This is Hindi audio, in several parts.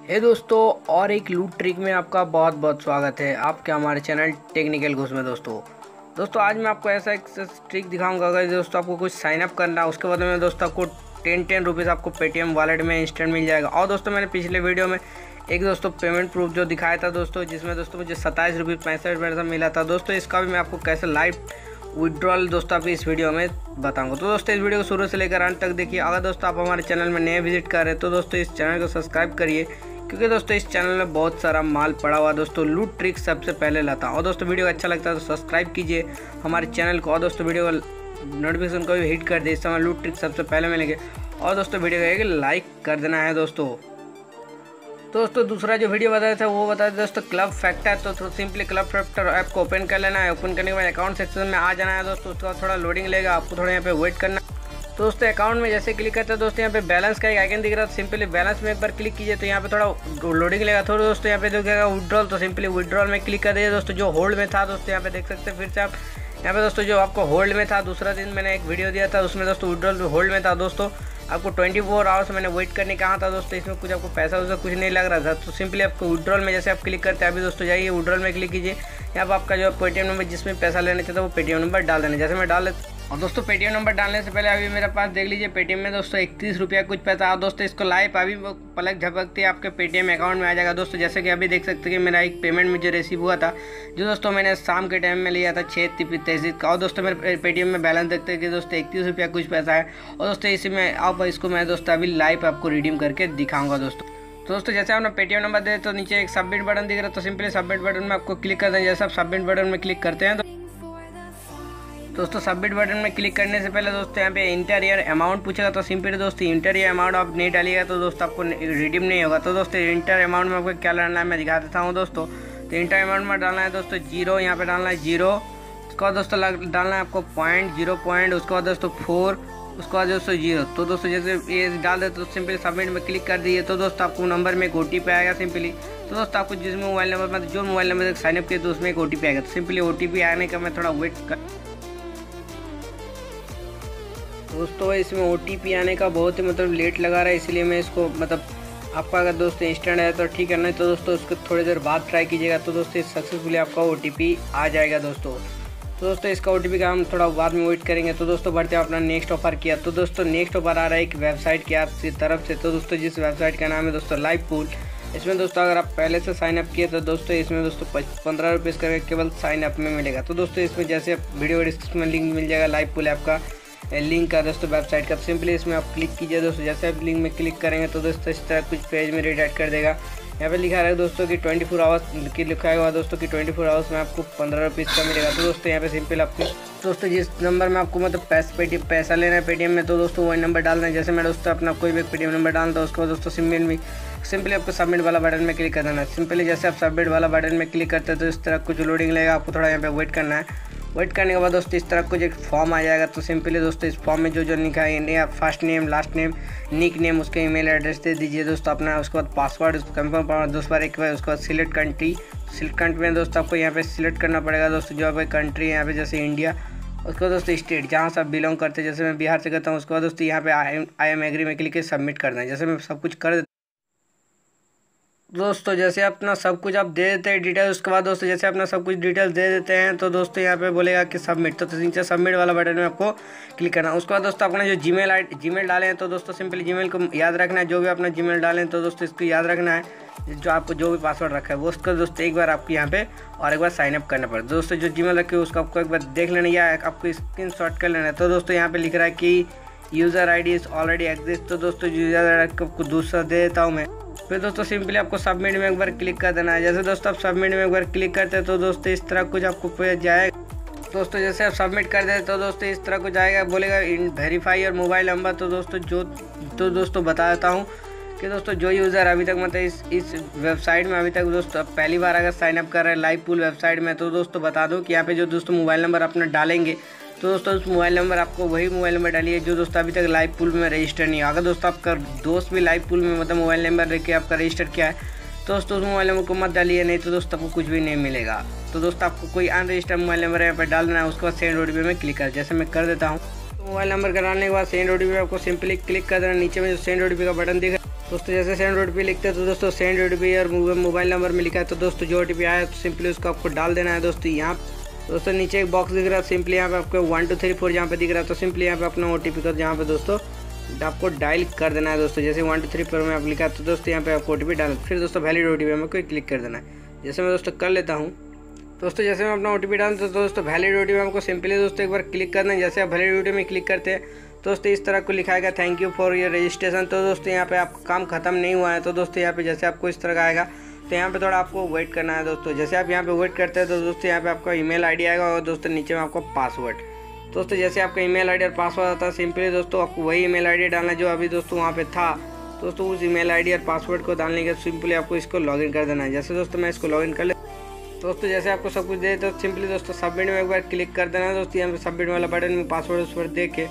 हे दोस्तों, और एक लूट ट्रिक में आपका बहुत बहुत स्वागत है। आपके हमारे चैनल टेक्निकल घुस में दोस्तों? दोस्तों, आज मैं आपको ऐसा एक ट्रिक दिखाऊँगा। अगर दोस्तों आपको कुछ साइन अप करना है, उसके बाद में दोस्तों आपको टेन टेन रुपीज़ आपको पेटीएम वॉलेट में इंस्टेंट मिल जाएगा। और दोस्तों, मैंने पिछले वीडियो में एक दोस्तों पेमेंट प्रूफ जो दिखाया था दोस्तों, जिसमें दोस्तों मुझे सत्ताईस रुपये पैंसठ पैसा मिला था दोस्तों, इसका भी मैं आपको कैसे लाइव विड्रॉल दोस्तों आप इस वीडियो में बताऊँगा। तो दोस्तों, इस वीडियो को शुरू से लेकर अंत तक देखिए। अगर दोस्तों आप हमारे चैनल में नए विज़िट कर रहे हैं तो दोस्तों इस चैनल को सब्सक्राइब करिए। क्योंकि दोस्तों इस चैनल में बहुत सारा माल पड़ा हुआ दोस्तों लूट ट्रिक सबसे पहले लाता और दोस्तों वीडियो अच्छा लगता है तो सब्सक्राइब कीजिए हमारे चैनल को। और दोस्तों वीडियो को नोटिफिकेशन को भी हिट कर दे इस समय लूट ट्रिक सबसे पहले मिलेंगे। और दोस्तों वीडियो को एक लाइक कर देना है दोस्तों। दोस्तों दूसरा जो वीडियो बताया था वो बताया दोस्तों क्लब फैक्टर तो, सिंपली क्लब फैक्टर ऐप को ओपन कर लेना है। ओपन करने के बाद अकाउंट सेक्शन में आ जाना है दोस्तों उसका थोड़ा लोडिंग लेगा आपको थोड़ा यहाँ पे वेट करना दोस्तों अकाउंट में जैसे क्लिक करते हैं, दोस्तों, यहाँ पे बैलेंस का एक आइकन दिख रहा है। सिंपली बैलेंस में एक बार क्लिक कीजिए तो यहाँ पे थोड़ा लोडिंग लेगा थोड़ा दोस्तों, यहाँ पे देखिएगा विड्रॉल तो सिंपली विड्रॉल में क्लिक कर दीजिए। दोस्तों, जो होल्ड में था, दोस्तों, यहाँ पे देख सकते हैं फिर से आप। यहाँ पे दोस्तों, जो आपको होल्ड में था, दूसरा दिन मैंने एक वीडियो दिया था, उसमें दोस्तों विड्रॉल होल्ड में था, दोस्तों, आपको 24 फोर आवर्स मैंने वेट करने कहा था, दोस्तों, इसमें कुछ आपको पैसा वैसा कुछ नहीं लग रहा था। तो सिंपली आपको विड्रॉल में जैसे आप क्लिक करते हैं, अभी दोस्तों जाइए विड्रॉल में क्लिक कीजिए। यहाँ पर आपका जो पेटीएम नंबर जिसमें पैसा लेना चाहता है, वो पेटीएम नंबर डाल देना। जैसे मैं डाल और दोस्तों पेटीएम नंबर डालने से पहले अभी मेरे पास देख लीजिए पेटीएम में दोस्तों इकतीस रुपया कुछ पैसा और दोस्तों, इसको लाइव अभी पलक झपकते आपके पेटीएम अकाउंट में आ जाएगा। दोस्तों, जैसे कि अभी देख सकते हैं कि मेरा एक पेमेंट मुझे रिसीव हुआ था, जो दोस्तों मैंने शाम के टाइम में लिया था छः तैतीस का। और दोस्तों, मेरे पेटीएम में बैलेंस देखते हैं कि दोस्तों, इकतीस रुपया कुछ पैसा है। और दोस्तों, इसी में आप इसको मैं दोस्तों अभी लाइव आपको रिडीम करके दिखाऊँगा दोस्तों। तो दोस्तों, जैसे आपने पेटीएम नंबर दे तो नीचे एक सबमिट बटन दिख रहा है तो सिंपली सबमिट बटन में आपको क्लिक कर दें जैसे आप सबमिट बटन में क्लिक करते हैं तो दोस्तों सबमिट बटन में क्लिक करने से पहले दोस्तों, यहाँ पे इंटर ईयर अमाउंट पूछेगा तो सिंपली दोस्तों इंटर ईयर अमाउंट आप नहीं डालिएगा तो दोस्तों आपको रिडीम नहीं होगा। तो दोस्तों इंटर अमाउंट में आपको क्या डालना है, मैं दिखा देता हूँ दोस्तों। तो इंटर अमाउंट में डालना है दोस्तों ज़ीरो यहाँ पे डालना है ज़ीरो उसके बाद दोस्तों डालना है आपको पॉइंट ज़ीरो पॉइंट उसके बाद दोस्तों फोर उसके बाद दोस्तों ज़ीरो तो दोस्तों, जैसे ये डाल दे तो सिंपली सबमिट में क्लिक कर दीजिए तो दोस्तों आपको नंबर में एक ओ आएगा सिंपली तो दोस्तों, आपको जिस मोबाइल नंबर में जो मोबाइल नंबर साइनअप किया तो उसमें एक ओटीपी आएगा। तो सिंपली ओ आने का मैं थोड़ा वेट कर दोस्तों इसमें ओटीपी आने का बहुत ही मतलब लेट लगा रहा है, इसलिए मैं इसको मतलब आपका अगर दोस्तों इंस्टेंट है तो ठीक है, नहीं तो दोस्तों उसको थोड़ी देर बाद ट्राई कीजिएगा। तो दोस्तों सक्सेसफुली आपका ओटीपी आ जाएगा दोस्तों। तो दोस्तों इसका ओ का हम थोड़ा बाद में वेट करेंगे। तो दोस्तों बढ़ते हैं अपना नेक्स्ट ऑफ़र किया तो दोस्तों नेक्स्ट ऑफ़र आ रहा है एक वेबसाइट की आपकी तरफ़ से। तो दोस्तों जिस वेबसाइट का नाम है दोस्तों लाइव पूल इसमें दोस्तों अगर आप पहले से साइन अप किए तो दोस्तों इसमें दोस्तों पंद्रह रुपीज़ करके केवल साइन अप में मिलेगा। तो दोस्तों इसमें जैसे वीडियो डिस्क्रिप्शन में लिंक मिल जाएगा लाइव पूल ऐप का। लिंक का दोस्तों वेबसाइट का। सिंपली इसमें आप क्लिक कीजिए दोस्तों। जैसे आप लिंक में क्लिक करेंगे तो दोस्तों इस तरह कुछ पेज में रिडाइट कर देगा। यहाँ पे लिखा है दोस्तों कि 24 फोर आवर्स की लिखा हुआ दोस्तों कि 24 फोर आवर्स में आपको पंद्रह रुपीज़ का मिलेगा। तो दोस्तों यहाँ पे सिंपल आपको दोस्तों जिस नंबर में आपको मतलब पैसे पेटीएम पैसा लेना है पेटीएम में तो दोस्तों वही नंबर डालना है जैसे मैं दोस्तों अपना कोई भी पेटीएम नंबर डालता हूँ, उसको दोस्तों सिंपल में सिंपली आपको सबमिट वाला बटन में क्लिक कर देना है। सिंपली जैसे आप सबमिट वाला बटन में क्लिक करते हैं तो इस तरह कुछ लोडिंग लेगा। आपको थोड़ा यहाँ पे वेट करना है। वेट करने के बाद दोस्तों, इस तरह कुछ एक फॉर्म आ जाएगा। तो सिंपली दोस्तों, इस फॉर्म में जो जो लिखा है India first name last name nick name उसके ईमेल एड्रेस दे दीजिए दोस्तों अपना। उसके बाद पासवर्ड कंफर्म दोस्तों बार एक बार उसके बाद सिलेक्ट कंट्री सिलेक्ट कंट्री में दोस्तों आपको यहाँ पे सिलेक्ट करना पड़ेगा। दोस्तों, जो आपकी कंट्री है, यहाँ पे जैसे इंडिया उसके बाद दोस्तों स्टेट जहाँ से आप बिलोंग करते हैं, जैसे मैं बिहार से करता हूँ, उसके बाद दोस्तों यहाँ पे आई एम एग्री में क्लिक सबमिट करना है। जैसे मैं सब कुछ कर दोस्तों, जैसे अपना सब कुछ आप दे देते हैं डिटेल उसके बाद दोस्तों, जैसे अपना सब कुछ डिटेल दे देते हैं तो दोस्तों यहाँ पे बोलेगा कि सबमिट तो नीचे सबमिट वाला बटन में आपको क्लिक करना। उसके बाद दोस्तों अपना जो जी मेल जी डालें तो दोस्तों सिंपली जी को याद रखना है। जो भी अपना जी मेल डालें तो दोस्तों इसको याद रखना है। जो आपको जो भी पासवर्ड रखा है, वो उसका दोस्तों एक बार आपको यहाँ पे और एक बार साइनअप करना पड़ेगा। दोस्तों, जो जी मेल रखे उसको आपको एक बार देख लेना या आपको स्क्रीन कर लेना है। तो दोस्तों, यहाँ पे लिख रहा है कि user I D already exist तो दोस्तों यूज़र आई डी दूसरा दे देता हूँ मैं। फिर दोस्तों सिंपली आपको सबमिट में एक बार क्लिक कर देना है। जैसे दोस्तों आप सबमिट में एक बार क्लिक करते हैं तो दोस्तों इस तरह कुछ आपको पेज जाएगा। दोस्तों जैसे आप सबमिट कर देते तो दोस्तों इस तरह कुछ आएगा, बोलेगा इन वेरीफाई और मोबाइल नंबर तो दोस्तों जो तो दोस्तों बता देता हूँ कि दोस्तों जो यूज़र अभी तक मतलब इस इस वेबसाइट में अभी तक दोस्तों पहली बार अगर साइनअप कर रहे हैं लाइव पूल वेबसाइट में तो दोस्तों बता दूँ कि यहाँ पे जो दोस्तों मोबाइल नंबर अपना डालेंगे तो दोस्तों उस मोबाइल नंबर आपको वही मोबाइल नंबर डालिए जो दोस्तों अभी तक लाइव पुल में रजिस्टर नहीं है अगर दोस्तों आपका दोस्त भी लाइव पुल में मतलब मोबाइल नंबर लेके आपका रजिस्टर किया है तो दोस्तों उस मोबाइल नंबर को मत डालिए, नहीं तो दोस्तों आपको कुछ भी नहीं मिलेगा। तो दोस्तों आपको कोई अनरजिस्टर्ड मोबाइल नंबर यहाँ पर डाल देना है, उसके बाद सेंड ओ में क्लिक कर। जैसे मैं कर देता हूँ तो मोबाइल नंबर कराने के बाद सेंड ओ आपको सिंपली क्लिक कर देना। नीचे में जो सेंड ओ का बटन दिख दोस्तों जैसे सेंड ओ लिखते हैं तो दोस्तों सेंड ओ और मोबाइल नंबर में लिखा है तो दोस्तों जो ओ आया तो सिंपली उसको आपको डाल देना है, दोस्तों। यहाँ दोस्तों, नीचे एक बॉक्स दिख रहा है। सिंपली यहाँ पे आपको वन टू थ्री फोर जहाँ पे दिख रहा है। तो सिंपली यहाँ पे अपना ओ टी पी को यहाँ पे दोस्तों, आपको डायल कर देना है दोस्तों। जैसे वन टू थ्री फोर में आप लिखा तो दोस्तों यहाँ पे आपको ओ टी पी डाल, फिर दोस्तों वैलिड ओ टी पी कोई क्लिक कर देना है। जैसे मैं दोस्तों कर लेता हूँ। दोस्तों, जैसे मैं अपना ओ टी पी डालूँ तो दोस्तों वैलिड ओ टी पी हमको सिंपली दोस्तों एक बार क्लिक करना है। जैसे आप वैलिड ओ टी में क्लिक करते हैं, दोस्तों इस तरह को लिखाएगा thank you for your registration तो दोस्तों यहाँ पे आपका काम खत्म नहीं हुआ है तो दोस्तों यहाँ पे जैसे आपको इस तरह का आएगा। तो यहाँ पे थोड़ा आपको वेट करना है दोस्तों। जैसे आप यहाँ पे वेट करते हैं तो दोस्तों यहाँ पे आपका ईमेल आईडी आएगा और दोस्तों नीचे में आपको पासवर्ड दोस्तों, जैसे आपका ईमेल आईडी और पासवर्ड आता है सिंपली दोस्तों आपको वही ईमेल आईडी डालना जो अभी दोस्तों वहाँ पे था। दोस्तों, उस ईमेल आईडी और पासवर्ड को डालने के सिंपली आपको इसको लॉगिन कर देना है। जैसे दोस्तों मैं इसको लॉगिन कर ले दोस्तों, जैसे आपको सब कुछ दे तो सिंपली दोस्तों सबमिट में एक बार क्लिक कर देना दोस्तों, यहाँ पे सबमिट वाला बटन में पासवर्ड उस पर दे के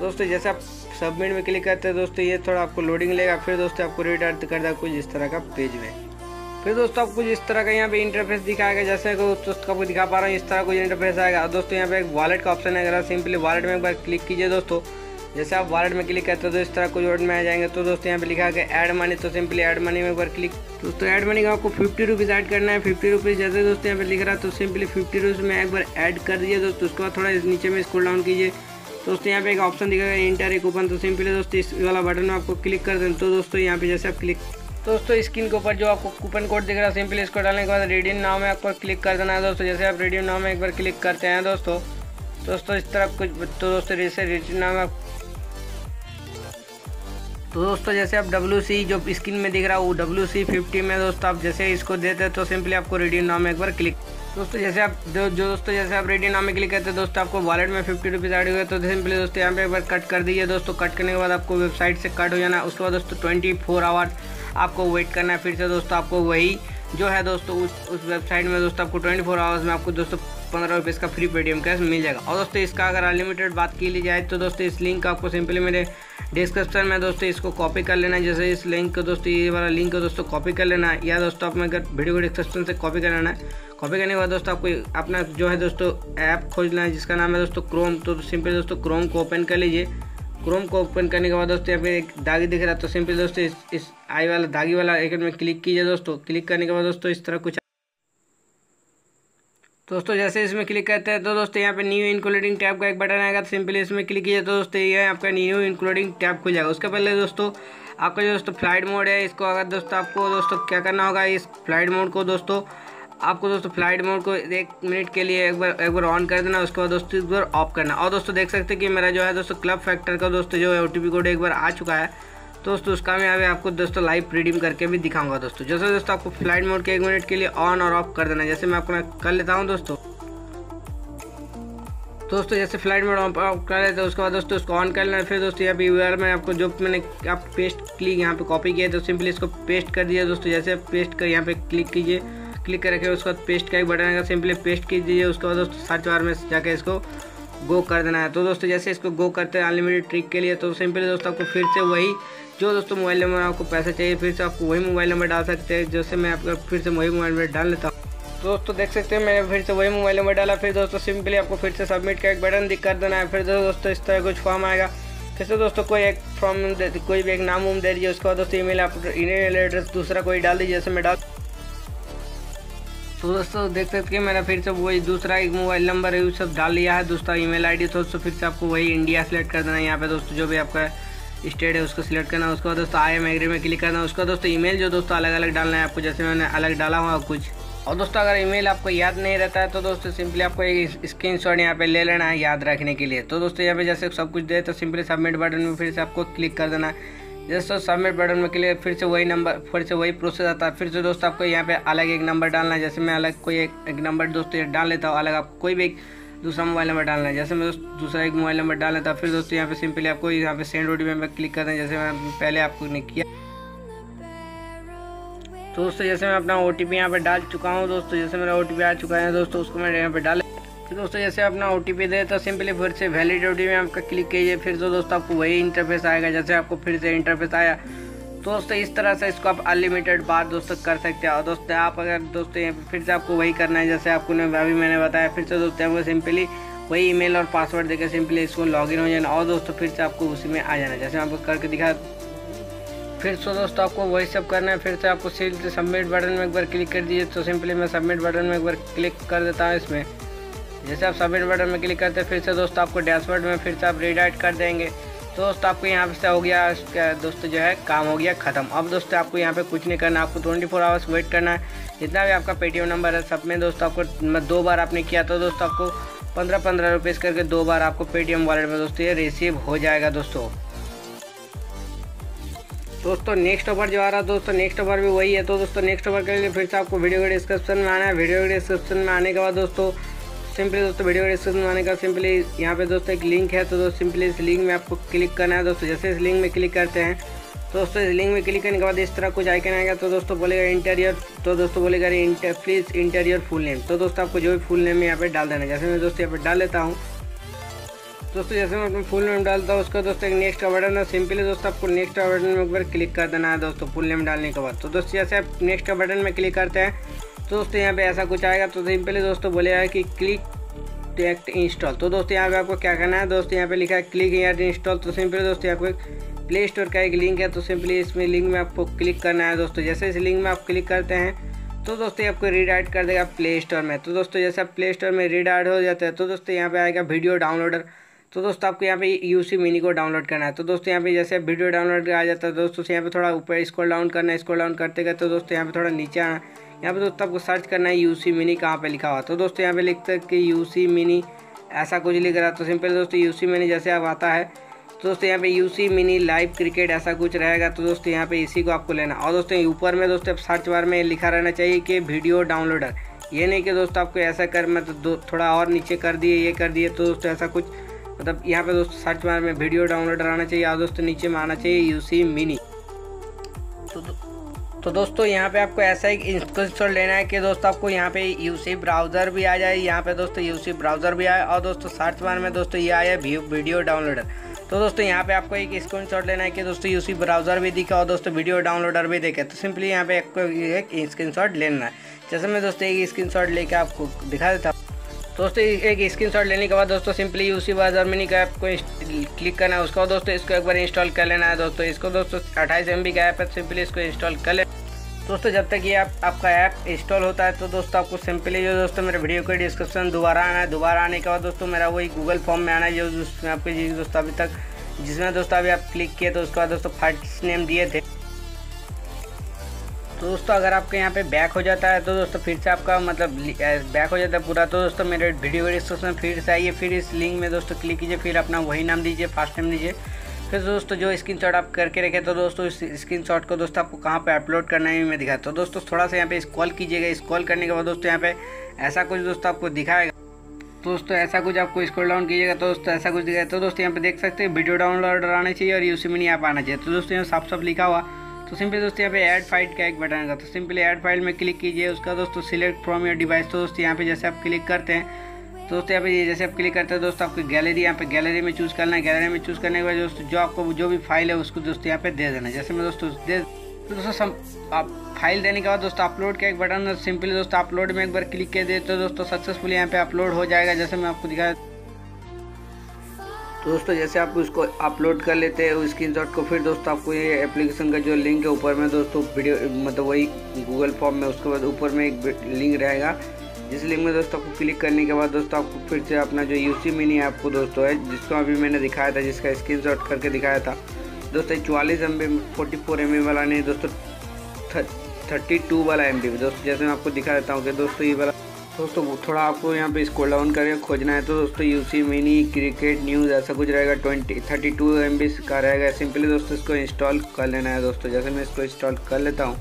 दोस्तों, जैसे आप सबमिट में क्लिक करते हैं, दोस्तों, ये थोड़ा आपको लोडिंग लेगा, फिर दोस्तों आपको रिटर्न कर देगा कुछ इस तरह का पेज में। फिर दोस्तों आपको कुछ इस तरह का यहाँ पे इंटरफेस दिखाएगा, जैसे को दोस्तों आपको दिखा पा रहा हूँ, इस तरह कुछ इंटरफेस आएगा। दोस्तों यहाँ पे एक वॉलेट का ऑप्शन है सिंपली वॉलेट में एक बार क्लिक कीजिए दोस्तों, जैसे आप वॉलेट में क्लिक करते हो तो इस तरह कुछ वर्ड में आ जाएँगे। तो दोस्तों यहाँ पे लिखा है ऐड मनी तो सिंपली ऐड मनी में एक बार क्लिक दोस्तों ऐड मनी का आपको फिफ्टी रुपीज़ ऐड करना है। फिफ्टी रुपीज़ जैसे दोस्तों यहाँ पे लिख रहा है तो सिंपली फिफ्टी रुपीज़ में एक बार ऐड कर दीजिए दोस्तों, उसके बाद थोड़ा नीचे में स्कूल डाउन कीजिए। दोस्तों यहाँ पे एक ऑप्शन दिखेगा इंटर एक कूपन तो सिंपली दोस्तों इस वाला बटन में आपको क्लिक कर दें तो दोस्तों यहाँ पे जैसे आप क्लिक दोस्तों स्क्रीन के ऊपर जो आपको कूपन कोड दिख रहा है सिंपली इसको डालने के बाद रेडियन नाम में आपको क्लिक कर देना है दोस्तों। जैसे आप रेडियन नाम में एक बार क्लिक करते हैं दोस्तों दोस्तों, इस तरह कुछ तो दोस्तों, जैसे रेडियन नाम में तो दोस्तों, जैसे आप डब्ल्यू सी जो स्क्रीन में दिख रहा है, वो डब्ल्यू सी फिफ्टी में दोस्तों। आप जैसे इसको देते हैं तो सिंपली आपको रेडियन नाम में एक बार क्लिक दोस्तों, जैसे आप जो दोस्तों, जैसे आप रेडियन नाम में क्लिक करते हैं, दोस्तों, आपको वॉलेट में फिफ्टी रुपीज़ ऐड हुए तो सिंपली दोस्तों, यहाँ पे एक बार कट कर दीजिए दोस्तों। कट करने के बाद आपको वेबसाइट से कट हो जाना उसके बाद दोस्तों ट्वेंटी फोर आवर्स आपको वेट करना है फिर से दोस्तों, आपको वही जो है दोस्तों, उस उस वेबसाइट में दोस्तों आपको ट्वेंटी फोर आवर्स में आपको दोस्तों पंद्रह रुपये इसका फ्री पेटीएम कैश मिल जाएगा। और दोस्तों, इसका अगर अनलिमिटेड बात की ली जाए तो दोस्तों, इस लिंक का आपको सिंपली मेरे डिस्क्रिप्शन में दोस्तों इसको कॉपी कर लेना है। जैसे इस लिंक को दोस्तों, ये वाला लिंक को दोस्तों कॉपी कर लेना है, या दोस्तों आप अगर वीडियो को डिस्क्रिप्शन से कॉपी कर लेना है। कॉपी करने के बाद दोस्तों, आपको अपना जो है दोस्तों ऐप खोज लेना है, जिसका नाम है दोस्तों क्रोम तो सिंपली दोस्तों क्रोम को ओपन कर लीजिए। क्रोम को ओपन करने के बाद दोस्तों यहाँ पे एक दागी दिख रहा है तो सिंपल दोस्तों इस इस आई वाला दागी वाला एक में क्लिक कीजिए दोस्तों। क्लिक करने के बाद दोस्तों इस तरह कुछ दोस्तों जैसे इसमें क्लिक करते हैं तो दोस्तों यहाँ पे न्यू इंक्लूडिंग टैब का एक बटन आएगा तो सिंपली इसमें क्लिक कीजिए तो दोस्तों ये आपका न्यू इंक्लूडिंग टैब खुल जाएगा। उसके पहले दोस्तों आपका जो दोस्तों फ़्लाइट मोड है, इसको अगर दोस्तों आपको दोस्तों क्या करना होगा, इस फ़्लाइट मोड को दोस्तों आपको दोस्तों फ़्लाइट मोड को एक मिनट के लिए एक बार एक बार ऑन कर देना, उसके बाद दोस्तों एक बार ऑफ़ करना। और दोस्तों देख सकते हैं कि मेरा जो है दोस्तों क्लब फैक्टर का दोस्तों जो है ओटीपी कोड एक बार आ चुका है। दोस्तों उसका मैं अभी आपको दोस्तों लाइव रिडीम करके भी दिखाऊँगा दोस्तों। जैसे दोस्तों आपको फ़्लाइट मोड के एक मिनट के लिए ऑन और ऑफ़ कर देना, जैसे मैं आपको कर लेता हूँ दोस्तों। दोस्तों जैसे फ़्लाइट मोड ऑफ़ कर लेते हैं, उसके बाद दोस्तों उसको ऑन कर लेना। फिर दोस्तों यहाँ पे यू में आपको जो मैंने आप पेस्ट क्लिक यहाँ पे कॉपी किया तो सिंपली इसको पेस्ट कर दिया दोस्तों। जैसे पेस्ट कर यहाँ पे क्लिक कीजिए। क्लिक कर रखे उसके बाद पेस्ट का एक बटन आएगा, सिंपली पेस्ट कीजिए, उसके बाद दोस्तों सर्च बार में जाके इसको गो कर देना है। तो दोस्तों जैसे इसको गो करते हैं अनलिमिटेड ट्रिक के लिए तो सिंपली दोस्तों आपको फिर से वही, जो दोस्तों मोबाइल नंबर आपको पैसा चाहिए, फिर से आपको वही मोबाइल नंबर डाल सकते हैं, जैसे मैं आपका फिर से वही मोबाइल नंबर डाल लेता हूँ। तो दोस्तों देख सकते हैं, मैंने फिर से वही मोबाइल नंबर डाला, फिर दोस्तों सिंपली आपको फिर से सबमिट का एक बटन दिख कर देना है, फिर दोस्तों इस तरह कुछ फॉर्म आएगा। फिर से दोस्तों कोई एक फॉर्म कोई भी एक नाम उम दे दीजिए, उसके बाद दोस्तों ईमेल आप ईमेल एड्रेस दूसरा कोई डाल दीजिए, जैसे मैं डाल तो दोस्तों, देख सकते हैं मेरा फिर से वही दूसरा एक मोबाइल नंबर है, वो सब डाल लिया है। दूसरा ईमेल आईडी तो फिर से आपको वही इंडिया सेलेक्ट कर देना है। यहाँ पे दोस्तों, जो भी आपका स्टेट है, उसको सिलेक्ट करना है। उसके बाद दोस्तों आई एम एग्री में क्लिक करना है। उसका दोस्तों ईमेल जो दोस्तों अलग अलग डालना है आपको, जैसे मैंने अलग डाला हुआ कुछ। और दोस्तों, अगर ईमेल आपको याद नहीं रहता है तो दोस्तों सिंपली आपको एक स्क्रीन शॉट यहाँ पे ले लेना है याद रखने के लिए। तो दोस्तों, यहाँ पे जैसे सब कुछ दे तो सिंपली सबमिट बटन में फिर से आपको क्लिक कर देना है। जैसे सबमिट बटन में क्लिक फिर से वही नंबर फिर से वही प्रोसेस आता है। फिर से दोस्तों आपको यहाँ पे अलग एक नंबर डालना है। जैसे मैं अलग कोई एक, एक नंबर दोस्तों डाल लेता हूँ अलग आपको कोई भी दूसरा मोबाइल नंबर डालना है। जैसे मैं दोस्त दूसरा एक मोबाइल नंबर डाल लेता फिर दोस्तों यहाँ पे सिंपली आपको यहाँ पे सेंड ओडी में क्लिक करना है। जैसे मैं पहले आपको ने किया। दोस्तों जैसे मैं अपना ओ टी पी यहाँ पर डाल चुका हूँ दोस्तों जैसे मेरा ओ टी पी आ चुका है दोस्तों उसको मैं यहाँ पे डाल तो दोस्तों, जैसे अपना पी दे तो सिंपली फिर से वैलिड ओ टी पी में आपका क्लिक कीजिए। फिर तो दोस्तों, आपको वही इंटरफेस आएगा, जैसे आपको फिर से इंटरफेस आया। तो दोस्तों, इस तरह से इसको आप अनलिमिटेड बार दोस्तों कर सकते हैं। और दोस्तों, आप अगर दोस्तों फिर से आपको वही करना है, जैसे आपको अभी मैंने बताया, फिर से दोस्तों आपको सिंपली वही ईमेल और पासवर्ड देकर सिंपली इसको लॉगिन हो जाना और दोस्तों, फिर से आपको उसी में आ जाना जैसे आपको करके दिखा फिर सो दोस्तों, आपको वही सब करना है, फिर से आपको सिर्फ़ सबमिट बटन में एक बार क्लिक कर दीजिए। तो सिंपली मैं सबमिट बटन में एक बार क्लिक कर देता हूँ इसमें। जैसे आप सबमिट बटन में क्लिक करते हैं, फिर से दोस्तों आपको डैशबोर्ड में फिर से आप रीडाइट कर देंगे। तो दोस्तों आपको यहाँ से हो गया दोस्तों जो है, काम हो गया ख़त्म। अब दोस्तों आपको यहाँ पे कुछ नहीं करना, आपको ट्वेंटी फोर आवर्स वेट करना है। जितना भी आपका पेटीएम नंबर है, सब में दोस्तों आपको दो बार आपने किया तो दोस्तों आपको पंद्रह पंद्रह रुपीज़ करके दो बार आपको पेटीएम वॉलेट में दोस्तों ये रिसीव हो जाएगा दोस्तों। दोस्तों नेक्स्ट ओवर जो आ रहा है, दोस्तों नेक्स्ट ओवर भी वही है। तो दोस्तों नेक्स्ट ओवर के लिए फिर से आपको वीडियो के डिस्क्रिप्शन में आना है। वीडियो के डिस्क्रिप्शन में आने के बाद दोस्तों सिंपली दोस्तों, वीडियो के डिस्क्रिप्शन आने का सिंपली यहाँ पे दोस्तों एक लिंक है तो दोस्तों सिंपली इस लिंक में आपको क्लिक करना है। दोस्तों, जैसे इस लिंक में क्लिक करते हैं तो दोस्तों इस लिंक में क्लिक करने के बाद इस तरह कुछ आइकन आएगा तो दोस्तों बोलेगा इंटीरियर तो दोस्तों बोलेगा enter please interior full name तो दोस्तों आपको जो भी फुल नेम यहाँ पे डाल देना जैसे मैं दोस्तों यहाँ पे डाल लेता हूँ, दोस्तों जैसे मैं अपना फुल नेम डालता हूँ, उसका दोस्तों एक नेक्स्ट का बटन है। सिंपली दोस्तों आपको नेक्स्ट का बटन में एक बार क्लिक कर देना है दोस्तों फुल नेम डालने के बाद। तो दोस्तों जैसे आप नेक्स्ट का बटन में क्लिक करते हैं तो दोस्तों, यहाँ पे ऐसा कुछ आएगा। तो सिंपली दोस्तों बोलेगा कि क्लिक एक्ट इंस्टॉल तो दोस्तों, यहाँ पे आपको क्या करना है? दोस्तों, यहाँ पे लिखा है क्लिक यहाँ इंस्टॉल तो सिंपली दोस्तों आपको प्ले स्टोर का एक लिंक है। तो सिंपली इसमें लिंक में आपको क्लिक करना है दोस्तों। जैसे इस लिंक में आप क्लिक करते हैं तो दोस्तों आपको रीडाइट कर देगा प्ले स्टोर में। तो दोस्तों, जैसे आप प्ले स्टोर में रीडाइट हो जाते हैं तो दोस्तों यहाँ पे आएगा वीडियो डाउनलोडर तो दोस्तों, आपको यहाँ पे यू सी मिनी को डाउनलोड करना है। तो दोस्तों, यहाँ पे जैसे वीडियो डाउनलोड आ जाता है दोस्तों, यहाँ पे थोड़ा ऊपर स्क्रॉल डाउन करना है। स्क्रॉल डाउन करते गए तो दोस्तों, यहाँ पे थोड़ा नीचे आना यहाँ पे दोस्तों आपको सर्च करना है यू सी मिनी कहाँ पे लिखा हुआ तो दोस्तों यहाँ पे लिखते हैं कि यू सी मिनी ऐसा कुछ लिख रहा है। तो सिंपल दोस्तों यू सी मिनी जैसे अब आता है। तो दोस्तों यहाँ पे U C mini live cricket ऐसा कुछ रहेगा। तो दोस्तों यहाँ पे इसी को आपको लेना। और दोस्तों ऊपर में दोस्तों सर्च बार में लिखा रहना चाहिए कि वीडियो डाउनलोडर ये नहीं कि दोस्तों आपको ऐसा कर मैं तो थोड़ा और नीचे कर दिए ये कर दिए। तो दोस्तों ऐसा कुछ मतलब यहाँ पे दोस्तों सर्च बार में वीडियो डाउनलोडर आना चाहिए। और दोस्तों नीचे में आना चाहिए यूसी मिनी तो, तो दोस्तों, यहाँ पे आपको ऐसा एक इंस्टॉल लेना है कि दोस्तों, आपको यहाँ पे यूसी ब्राउज़र भी आ जाए। यहाँ पे दोस्तों यूसी ब्राउज़र भी आए और दोस्तों सर्च बार में दोस्तों ये आया व्यू वीडियो डाउनलोडर तो दोस्तों, यहाँ पे आपको एक स्क्रीन शॉट लेना है कि दोस्तों यूसी ब्राउज़र भी दिखा और दोस्तों वीडियो डाउनलोडर भी देखे। तो सिंपली यहाँ पे आपको एक स्क्रीन शॉट लेना है। जैसे मैं दोस्तों एक स्क्रीन शॉट लेके आपको दिखा देता हूँ। दोस्तों एक स्क्रीनशॉट लेने के बाद दोस्तों सिंपली उसी बार जर्मनी का ऐप को क्लिक करना है। उसको दोस्तों इसको एक बार इंस्टॉल कर लेना है दोस्तों। इसको दोस्तों अट्ठाईस एम का ऐप है सिंपली इसको इंस्टॉल कर ले। दोस्तों जब तक ये आप, आपका ऐप इंस्टॉल होता है तो दोस्तों आपको सिंपली जो दोस्तों मेरे वीडियो का डिस्क्रिप्शन दोबारा आना है। दोबारा आने के बाद दोस्तों मेरा वही गूगल फॉर्म में आना है जो उसमें आपके दोस्तों अभी तक जिसमें दोस्तों अभी आप क्लिक किए तो उसके बाद दोस्तों फ़र्स्ट नेम दिए थे। तो दोस्तों, अगर आपके यहाँ पे बैक हो जाता है तो दोस्तों, फिर से आपका मतलब बैक हो जाता है पूरा। तो दोस्तों, मेरे वीडियो डिस्क्रिप्शन फिर से आइए, फिर इस लिंक में दोस्तों क्लिक कीजिए, फिर अपना वही नाम दीजिए फ़र्स्ट नेम दीजिए। फिर दोस्तों, जो स्क्रीन शॉट आप करके रखे तो दोस्तों, इस स्क्रीन शॉट को दोस्तों, आपको कहाँ पर अपलोड करना है मैं दिखाता तो दोस्तों, थोड़ा सा यहाँ पे स्कॉल कीजिएगा। स्कॉल करने के बाद दोस्तों, यहाँ पे ऐसा कुछ दोस्तों आपको दिखाएगा। तो दोस्तों, ऐसा कुछ आपको स्क्रॉल डाउन कीजिएगा। तो दोस्तों, ऐसा कुछ दिखाएगा। तो दोस्तों, यहाँ पे देख सकते हैं वीडियो डाउनलोड आना चाहिए और यूसी मिनी आप आना चाहिए। तो दोस्तों, यहाँ साफ़ साफ़ लिखा हुआ तो सिंपली दोस्तों यहाँ पे ऐड फ़ाइल का एक बटन है तो सिंपली ऐड फ़ाइल में क्लिक कीजिए, उसका दोस्तों सिलेक्ट फ्रॉम योर डिवाइस तो दोस्तों यहाँ पे जैसे आप क्लिक करते हैं तो दोस्तों यहाँ पे जैसे आप क्लिक करते हैं, दोस्तों आपकी गैलरी यहाँ पे गैलरी में चूज़ करना है। गैलरी में चूज़ करने के बाद दोस्तों जो आपको जो भी फ़ाइल है, उसको दोस्तों यहाँ पे दे देना जैसे मैं दोस्तों दे तो दोस्तों आप फ़ाइल देने के बाद दोस्तों अपलोड का एक बटन सिंपली दोस्तों अपलोड में एक बार क्लिक कर दे तो दोस्तों सक्सेसफुली यहाँ पे अपलोड हो जाएगा। जैसे मैं आपको दिखाया दोस्तों, जैसे आप उसको अपलोड कर लेते हैं स्क्रीन शॉट को, फिर दोस्तों, आपको ये एप्लीकेशन का जो लिंक है, ऊपर में दोस्तों वीडियो मतलब वही गूगल फॉर्म में, उसके बाद ऊपर में एक लिंक रहेगा। जिस लिंक में दोस्तों आपको क्लिक करने के बाद दोस्तों, आपको फिर से अपना जो यूसी मिनी ऐप को दोस्तों है, जिसको अभी मैंने दिखाया था, जिसका स्क्रीन करके दिखाया था, दोस्तों चवालीस M B forty four M वाला नहीं, दोस्तों थर्टी टू वाला एम बी दोस्तों, जैसे मैं आपको दिखा देता हूँ कि दोस्तों, ये वाला दोस्तों थोड़ा आपको यहाँ पे स्क्रॉल डाउन करके खोजना है तो दोस्तों यूसी मिनी क्रिकेट न्यूज़ ऐसा कुछ रहेगा ट्वेंटी थर्टी टू एम का रहेगा। सिंपली दोस्तों, इसको इंस्टॉल कर लेना है दोस्तों। जैसे मैं इसको इंस्टॉल कर लेता हूँ।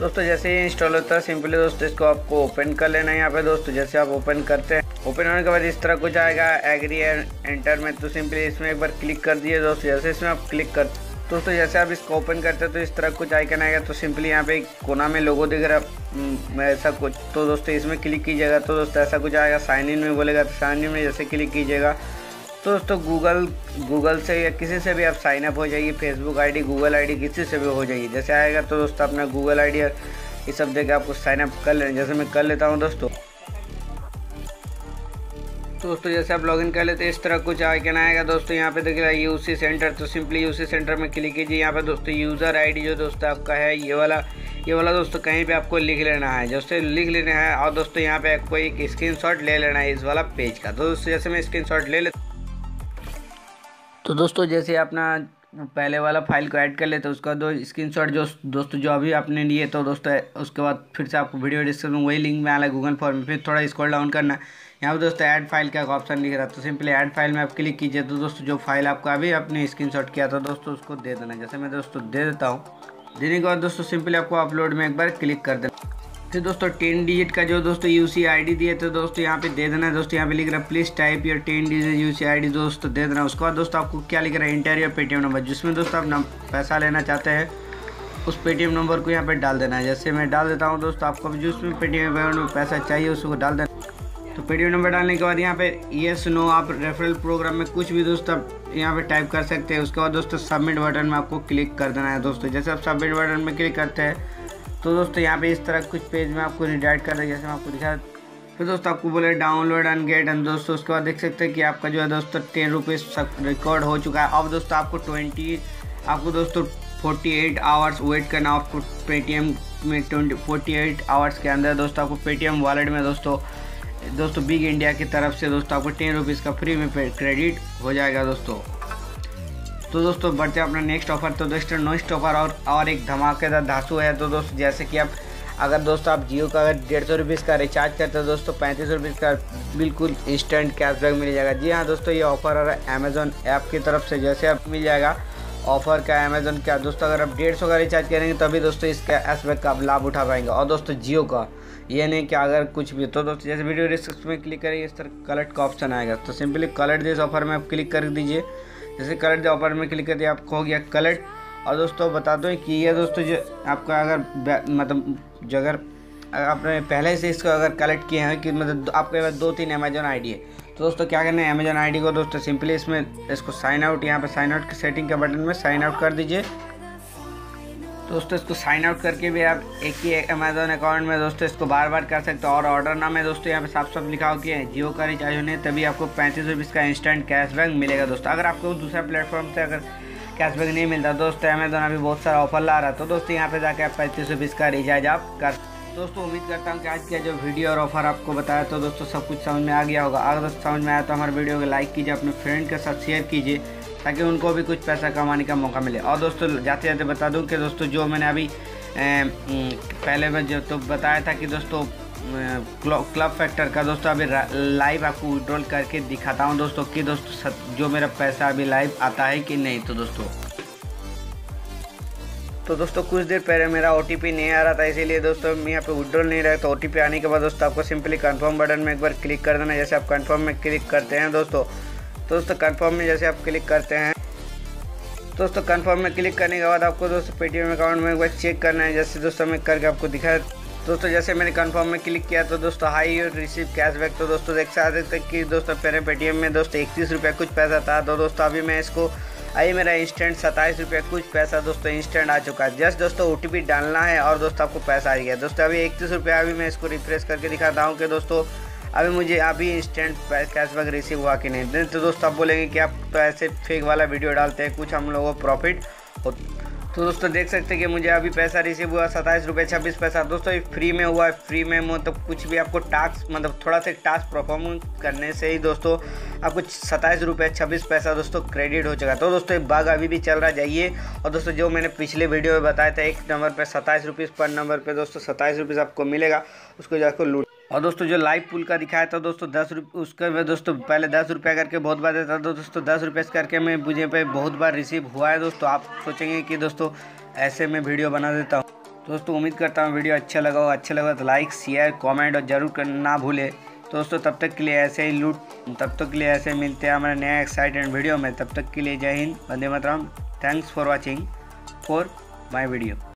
दोस्तों, जैसे ही इंस्टॉल होता है सिंपली दोस्तों, इसको आपको ओपन कर लेना है यहाँ पे दोस्तों। जैसे आप ओपन करते हैं ओपन होने के बाद इस तरह कुछ आएगा एग्री एंटर में। तो सिंपली इसमें एक बार क्लिक कर दिए दोस्तों। जैसे इसमें आप क्लिक कर दोस्तों, जैसे आप इसको ओपन करते हैं तो इस तरह कुछ आइकन आएगा तो सिंपली यहाँ पे कोना में लोगो दिख रहा ऐसा कुछ तो दोस्तों, इसमें क्लिक कीजिएगा तो दोस्तों, ऐसा कुछ आएगा साइन इन में बोलेगा तो साइन इन में जैसे क्लिक कीजिएगा। तो दोस्तों गूगल गूगल से या किसी से भी आप साइन अप हो जाइए फेसबुक आईडी गूगल आईडी किसी से भी हो जाइए। जैसे आएगा तो दोस्तों, अपना गूगल आईडी ये सब देकर आपको साइन अप कर लेना। जैसे मैं कर लेता हूँ, दोस्तों। दोस्तों, जैसे आप लॉगिन कर लेते हैं, इस तरह कुछ आइकन आएगा। दोस्तों, यहाँ पे देखिए यूसी सेंटर तो सिंपली यूसी सेंटर में क्लिक कीजिए। यहाँ पे दोस्तों यूज़र आईडी जो दोस्तों आपका है, ये वाला ये वाला दोस्तों, कहीं पे आपको लिख लेना है। जैसे लिख लेना है, और दोस्तों, यहाँ पे आपको एक स्क्रीन ले लेना है इस वाला पेज का। तो दोस्तों, जैसे मैं स्क्रीन ले लेता तो दोस्तों, जैसे अपना पहले वाला फ़ाइल को ऐड कर लेते हैं उसका दो स्क्रीनशॉट जो दोस्तों जो अभी आपने लिए तो दोस्तों उसके बाद फिर से आपको वीडियो डिस्क्रिप्शन वही लिंक में आना गूगल फॉर्म में, फिर थोड़ा स्क्रॉल डाउन करना। यहाँ पर दोस्तों ऐड फ़ाइल का ऑप्शन लिख रहा है तो सिंपली ऐड फ़ाइल में आप क्लिक कीजिए तो दोस्तों जो फ़ाइल आपको अभी अपने स्क्रीन किया था, दोस्तों उसको दे देना। जैसे मैं दोस्तों दे देता हूँ, देने के बाद दोस्तों सिंपली आपको अपलोड में एक बार क्लिक कर देना। फिर दोस्तों टेन डिजिट का जो दोस्तों यू सी आई डी दिए तो दोस्तों यहाँ पे दे देना है। दोस्तों यहाँ पे लिख रहा है please type your ten digit U C I D दोस्तों, दे देना उसके बाद दोस्तों आपको क्या लिख रहा है? इंटरियर पेटीएम नंबर जिसमें दोस्तों आप पैसा लेना चाहते हैं, उस पेटीएम नंबर को यहाँ पे डाल देना है। जैसे मैं डाल देता हूँ दोस्तों आपको जिसमें पेटीएम अकाउंट में पैसा चाहिए उसको डाल देना तो पेटीएम नंबर डालने के बाद यहाँ पे येस नो आप रेफरल प्रोग्राम में कुछ भी दोस्तों आप यहाँ पे टाइप कर सकते हैं। उसके बाद दोस्तों सबमिट बटन में आपको क्लिक कर देना है दोस्तों। जैसे आप सबमिट बटन में क्लिक करते हैं तो दोस्तों, यहाँ पे इस तरह कुछ पेज में आपको रिडाइट कर रहे जैसे मैं आपको दिखा फिर दोस्तों, आपको बोले डाउनलोड एंड गेट एंड दोस्तों, उसके बाद देख सकते हैं कि आपका जो है दोस्तों टेन रुपीज़ रिकॉर्ड हो चुका है। अब दोस्तों, आपको ट्वेंटी आपको दोस्तों फोर्टी एट आवर्स वेट करना आपको पेटीएम में ट्वेंटी फोर्टी एट आवर्स के अंदर दोस्तों, आपको पेटीएम वॉलेट में दोस्तों दोस्तों बिग इंडिया की तरफ़ से दोस्तों, आपको टेन रुपीज़ का फ्री में क्रेडिट हो जाएगा दोस्तों। तो दोस्तों, बढ़ते हैं अपना नेक्स्ट ऑफ़र तो दोस्तों नेक्स्ट ऑफ़र और और एक धमाकेदार धासु है। तो दोस्तों, जैसे कि आप, अगर दोस्तों आप जियो का अगर डेढ़ सौ रुपीज़ का रिचार्ज करते हो, दोस्तों, पैंतीस रुपीज़ का बिल्कुल इंस्टेंट कैशबैक मिल जाएगा। जी हाँ दोस्तों, ये ऑफ़र रहा है अमेजोन ऐप की तरफ़ से जैसे आप मिल जाएगा। ऑफ़र का अमेजोन का, दोस्तों, अगर आप डेढ़ सौ का रिचार्ज करेंगे, तभी दोस्तों इसका कैशबैक का आप लाभ उठा पाएँगे। और दोस्तों, जियो का, ये नहीं कि अगर कुछ भी तो दोस्तों, जैसे वीडियो डिस्क्रिप्शन में क्लिक करेंगे इस तरह कलर्ट का ऑप्शन आएगा। तो सिंपली कलर्ट दिस ऑफ़र में आप क्लिक कर दीजिए। जैसे कलर जो ऑफ़र में क्लिक करते आपको हो गया कलर और दोस्तों, बता दो कि ये दोस्तों जो आपका अगर मतलब जो अगर आपने पहले से इसको अगर कलेक्ट किए हैं कि मतलब आपके पास दो तीन अमेजोन आईडी है। तो दोस्तों, क्या करना है? अमेजोन आईडी को दोस्तों सिंपली इसमें इसको साइन आउट यहाँ पर साइन आउट सेटिंग के बटन में साइन आउट कर दीजिए। दोस्तों, इसको साइन आउट करके भी आप एक ही अमेजोन अकाउंट में दोस्तों, इसको बार बार कर सकते हो। और ऑर्डर नाम है दोस्तों, यहाँ पे साफ़ साफ़ लिखा हो कि जियो का रिचार्ज होने, तभी आपको पैंतीस रुपीज़ का इंस्टेंट कैशबैक मिलेगा दोस्तों। अगर आपको दूसरा प्लेटफॉर्म से अगर कैशबैक नहीं मिलता दोस्तों अमेजोन अभी बहुत सारा ऑफ़र ला रहा तो दोस्तों, यहाँ पे जाकर आप पैंतीस रुपीज़ का रिचार्ज आप कर दोस्तों, उम्मीद करता हूँ कि आज का जो वीडियो और ऑफ़र आपको बताया तो दोस्तों, सब कुछ समझ में आ गया होगा। अगर समझ में आया तो हमारे वीडियो को लाइक कीजिए, अपने फ्रेंड के साथ शेयर कीजिए। ताकि उनको भी कुछ पैसा कमाने का मौका मिले। और दोस्तों, जाते जाते बता दूँ कि दोस्तों, जो मैंने अभी पहले में जो तो बताया था कि दोस्तों क्लब फैक्टर का दोस्तों, अभी लाइव आपको विड्रॉल करके दिखाता हूँ दोस्तों कि दोस्तों जो मेरा पैसा अभी लाइव आता है कि नहीं। तो दोस्तों तो दोस्तों, कुछ देर पहले मेरा ओटीपी नहीं आ रहा था, इसीलिए दोस्तों, मैं यहाँ पे विड्रॉल नहीं रहा। तो ओ आने के बाद दोस्तों, आपको सिंपली कंफर्म बटन में एक बार क्लिक कर देना। जैसे आप कंफर्म में क्लिक करते हैं दोस्तों दोस्तों कंफर्म में जैसे आप क्लिक करते हैं। दोस्तों कंफर्म में क्लिक करने के बाद आपको दोस्तों पेटीएम अकाउंट में एक बार चेक करना है, जैसे दोस्तों मैं करके आपको दिखाया दोस्तों, जैसे मैंने कंफर्म में क्लिक किया तो दोस्तों हाई रिसीव कैशबैक तो दोस्तों, देख सकते थे कि दोस्तों मेरे पेटीएम में दोस्तों इकतीस रुपये कुछ पैसा था। तो दोस्तों, अभी मैं इसको आई मेरा इंस्टेंट सत्ताईस रुपये कुछ पैसा दोस्तों इंस्टेंट आ चुका है। जस्ट दोस्तों ओटीपी डालना है और दोस्तों आपको पैसा आ गया। दोस्तों, अभी इकतीस रुपये अभी मैं इसको रिफ्रेश करके दिखाता हूँ कि दोस्तों अभी मुझे अभी इंस्टेंट कैशबैक रिसीव हुआ कि नहीं? तो दोस्तों आप बोलेंगे कि आप तो ऐसे फेक वाला वीडियो डालते हैं, कुछ हम लोगों को प्रॉफिट हो तो दोस्तों देख सकते हैं कि मुझे अभी पैसा रिसीव हुआ सत्ताईस रुपये छब्बीस पैसा। दोस्तों, ये फ्री में हुआ है फ्री में मतलब कुछ भी आपको टास्क मतलब थोड़ा सा टास्क परफॉर्म करने से ही दोस्तों आपको सत्ताईस रुपये छब्बीस पैसा दोस्तों क्रेडिट हो चुका तो दोस्तों एक बाग अभी भी चल रहा जाइए। और दोस्तों, जो मैंने पिछले वीडियो में बताया था, एक नंबर पर सत्ताईस रुपीज़ पर नंबर पर दोस्तों सत्ताईस रुपीज़ आपको मिलेगा, उसको जाकर लूट और दोस्तों, जो लाइव पुल का दिखाया था दोस्तों, दस रुपये उसका मैं दोस्तों, पहले दस रुपया करके बहुत बार देता था दोस्तों, दस रुपये करके मैं मुझे पे बहुत बार रिसीव हुआ है दोस्तों। आप सोचेंगे कि दोस्तों, ऐसे मैं वीडियो बना देता हूँ। दोस्तों, उम्मीद करता हूँ वीडियो अच्छा लगा हो अच्छा लगा तो लाइक शेयर कॉमेंट और ज़रूर करना भूले। दोस्तों, तब तक के लिए ऐसे ही लूट तब तक के लिए ऐसे मिलते हैं हमारे नया एक्साइटेड वीडियो में। तब तक के लिए जय हिंद, वंदे मातरम। Thanks for watching for my video